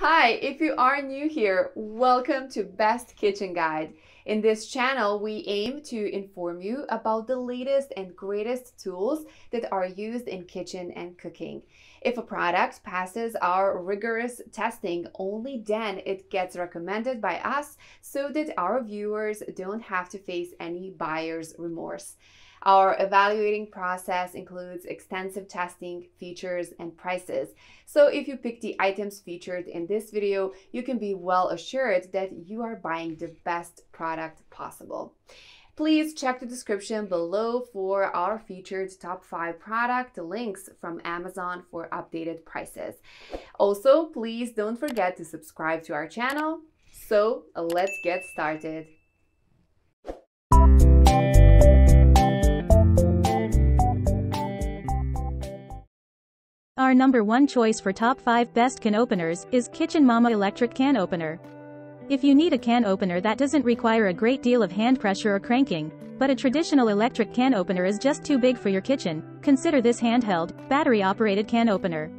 Hi, if you are new here, welcome to Best Kitchen Guide. In this channel, we aim to inform you about the latest and greatest tools that are used in kitchen and cooking. If a product passes our rigorous testing, only then it gets recommended by us so that our viewers don't have to face any buyer's remorse. Our evaluating process includes extensive testing, features, and prices. So if you pick the items featured in this video, you can be well assured that you are buying the best product possible. Please check the description below for our featured top 5 product links from Amazon for updated prices. Also, please don't forget to subscribe to our channel. So let's get started. Our number one choice for top 5 best can openers is Kitchen Mama Electric Can Opener. If you need a can opener that doesn't require a great deal of hand pressure or cranking, but a traditional electric can opener is just too big for your kitchen, consider this handheld, battery-operated can opener.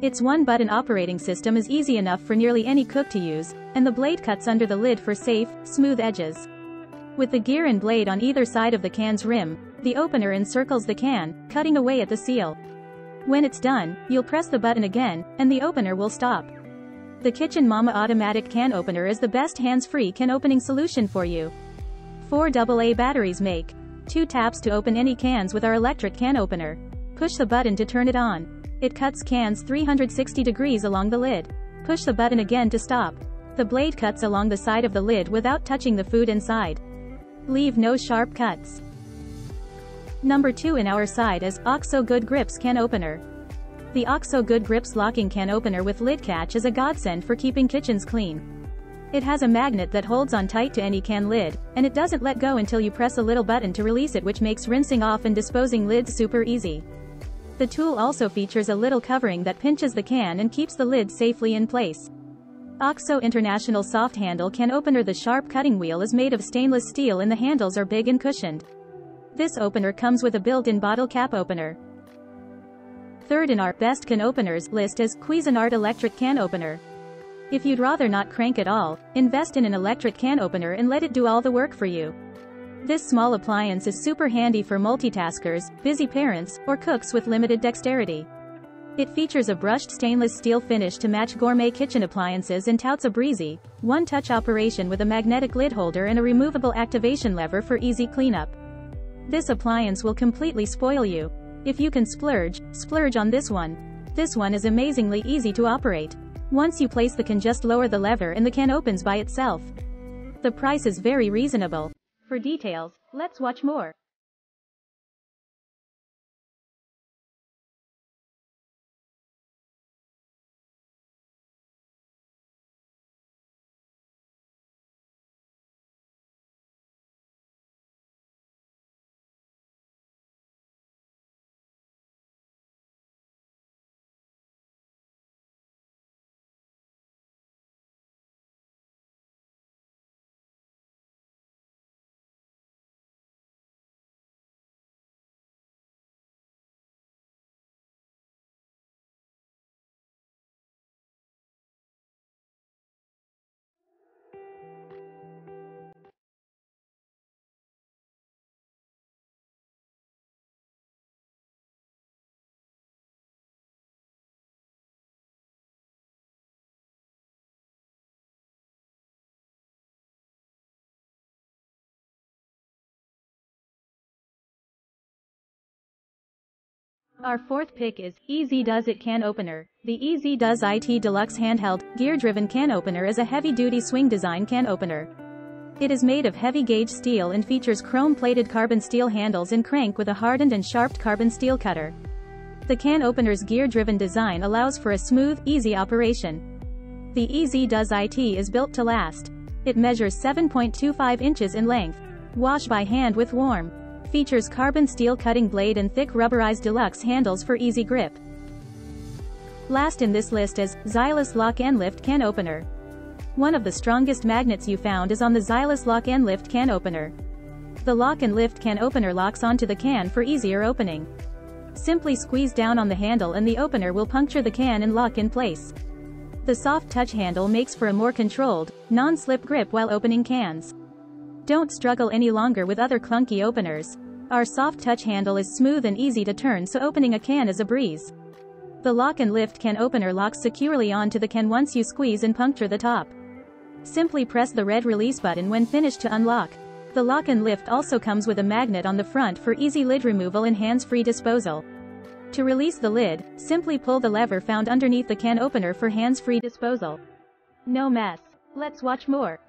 Its one-button operating system is easy enough for nearly any cook to use, and the blade cuts under the lid for safe, smooth edges. With the gear and blade on either side of the can's rim, the opener encircles the can, cutting away at the seal. When it's done, you'll press the button again, and the opener will stop. The Kitchen Mama Automatic Can Opener is the best hands-free can opening solution for you. Four AA batteries make two taps to open any cans with our electric can opener. Push the button to turn it on. It cuts cans 360 degrees along the lid. Push the button again to stop. The blade cuts along the side of the lid without touching the food inside. Leave no sharp cuts. Number 2 in our side is OXO Good Grips Can Opener. The OXO Good Grips locking can opener with lid catch is a godsend for keeping kitchens clean. It has a magnet that holds on tight to any can lid, and it doesn't let go until you press a little button to release it which makes rinsing off and disposing lids super easy. The tool also features a little covering that pinches the can and keeps the lid safely in place. OXO International Soft Handle Can Opener The sharp cutting wheel is made of stainless steel and the handles are big and cushioned. This opener comes with a built-in bottle cap opener. Third in our best can openers list is Cuisinart electric can opener. If you'd rather not crank at all, invest in an electric can opener and let it do all the work for you. This small appliance is super handy for multitaskers, busy parents, or cooks with limited dexterity. It features a brushed stainless steel finish to match gourmet kitchen appliances and touts a breezy, one-touch operation with a magnetic lid holder and a removable activation lever for easy cleanup. This appliance will completely spoil you. If you can splurge, splurge on this one. This one is amazingly easy to operate. Once you place the can just lower the lever and the can opens by itself. The price is very reasonable. For details, let's watch more. Our fourth pick is Easy Does It Can Opener. The Easy Does IT Deluxe Handheld, Gear-Driven Can Opener is a heavy-duty swing design can opener. It is made of heavy-gauge steel and features chrome-plated carbon steel handles and crank with a hardened and sharpened carbon steel cutter. The can opener's gear-driven design allows for a smooth, easy operation. The Easy Does IT is built to last. It measures 7.25 inches in length. Wash by hand with warm. Features carbon steel cutting blade and thick rubberized deluxe handles for easy grip. Last in this list is Zyliss Lock and Lift Can Opener. One of the strongest magnets you found is on the Zyliss Lock and Lift Can Opener. The lock and lift can opener locks onto the can for easier opening. Simply squeeze down on the handle and the opener will puncture the can and lock in place. The soft touch handle makes for a more controlled, non-slip grip while opening cans. Don't struggle any longer with other clunky openers. Our soft touch handle is smooth and easy to turn so opening a can is a breeze. The lock and lift can opener locks securely onto the can once you squeeze and puncture the top. Simply press the red release button when finished to unlock. The lock and lift also comes with a magnet on the front for easy lid removal and hands-free disposal. To release the lid, simply pull the lever found underneath the can opener for hands-free disposal. No mess. Let's watch more.